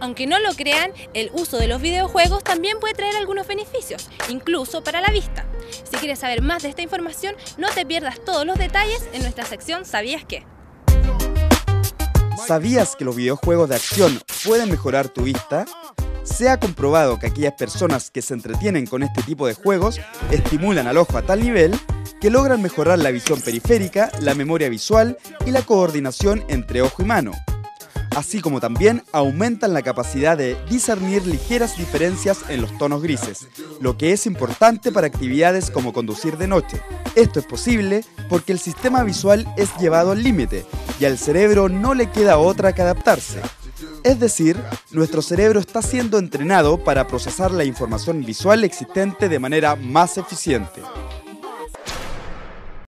Aunque no lo crean, el uso de los videojuegos también puede traer algunos beneficios, incluso para la vista. Si quieres saber más de esta información, no te pierdas todos los detalles en nuestra sección ¿Sabías qué? ¿Sabías que los videojuegos de acción pueden mejorar tu vista? Se ha comprobado que aquellas personas que se entretienen con este tipo de juegos estimulan al ojo a tal nivel que logran mejorar la visión periférica, la memoria visual y la coordinación entre ojo y mano. Así como también aumentan la capacidad de discernir ligeras diferencias en los tonos grises, lo que es importante para actividades como conducir de noche. Esto es posible porque el sistema visual es llevado al límite y al cerebro no le queda otra que adaptarse. Es decir, nuestro cerebro está siendo entrenado para procesar la información visual existente de manera más eficiente.